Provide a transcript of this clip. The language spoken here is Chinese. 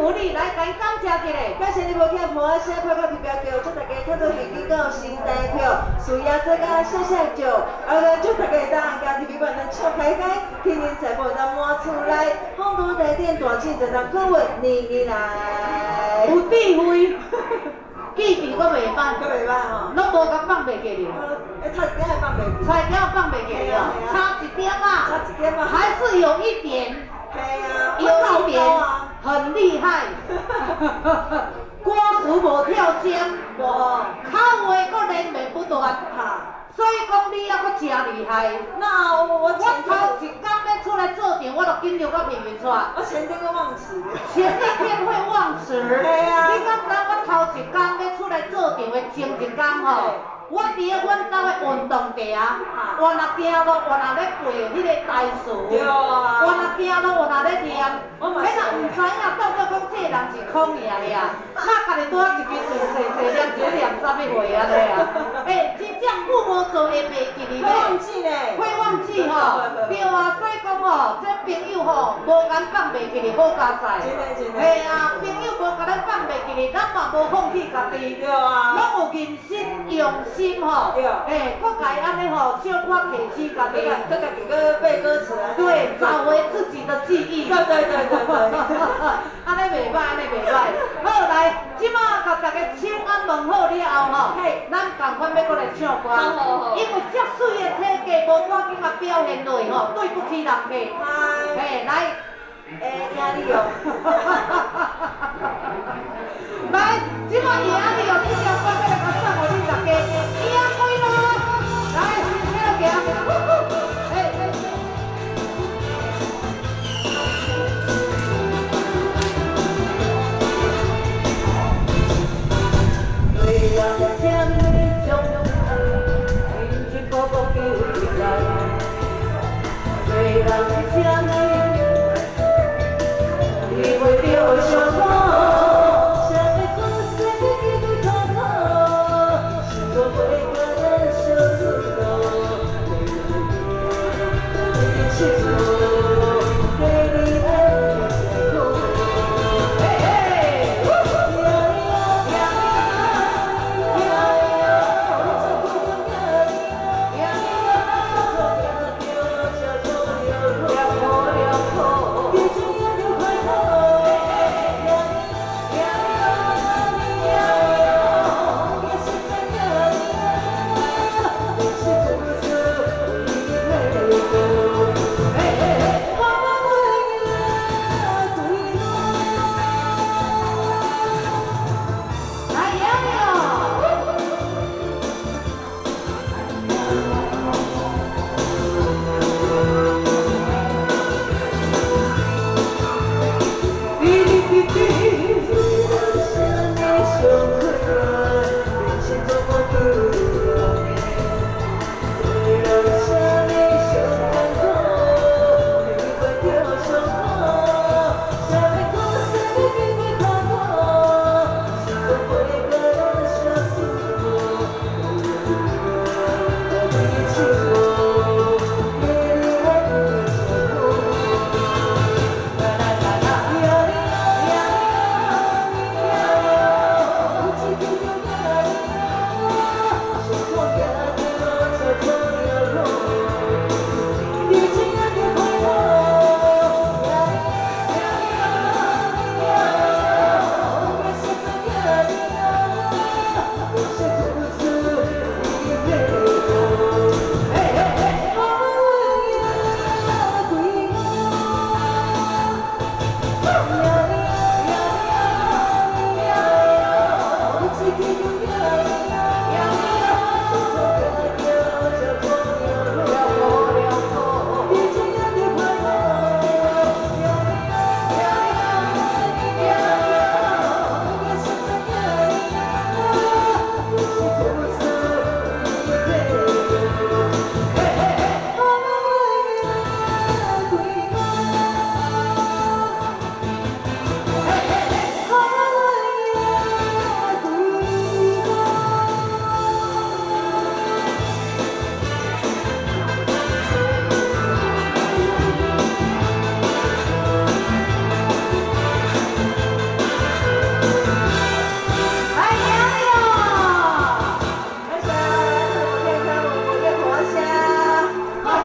鼓励，来甲伊感谢一下。感谢你无欠无写拍到目标叫，祝大家看到现金到新单票，需要这个谢谢就，啊个祝大家当家 TV 版能笑开开，天天财宝当摸出来，红多台电短信这张课文你你来，有智慧，记忆阁袂歹，可袂歹吼，拢无甲放袂记哩。哎，差一点还放袂记，菜鸟放袂记哩哦，差一点啊，差一点嘛，还是有一点，系啊，有一点很厉害。歌词无跳针，无，口话搁连绵不断，哈。所以讲你还阁真厉害。那我我我头一天要出来做场，我都紧张到面面出来。我前天个忘词。前一天会忘词。对啊。你敢知我头一天要出来做场的前一天吼？我伫咧阮兜的运动地啊，我若行路，我若咧背迄个台词，我若行路，我若咧念，我若毋知影，当作讲这人是空耳的啊，那家己拄啊一支嘴细细念一念啥物话安尼啊？诶，真正久无做会袂记哩会忘记呢？会忘记吼，对啊，所以讲吼，这朋友吼，无敢放袂记哩好加载，嘿啊，朋友无甲咱放袂记哩，咱嘛无放弃家己，对啊，拢有用心、用心吼，对。哎，各家安尼吼，唱歌提升家己，佮家己佮背歌词，对，找回自己的记忆。对对对对对，安尼袂歹，安尼袂歹。好，来，即摆甲大家先安问好了后吼，嘿，咱同款要佮来唱歌，因为遮水的体格，无？赶紧甲表现落去吼，对不起人家。哎，嘿，来，哎，你哦，来，即摆你。Woo!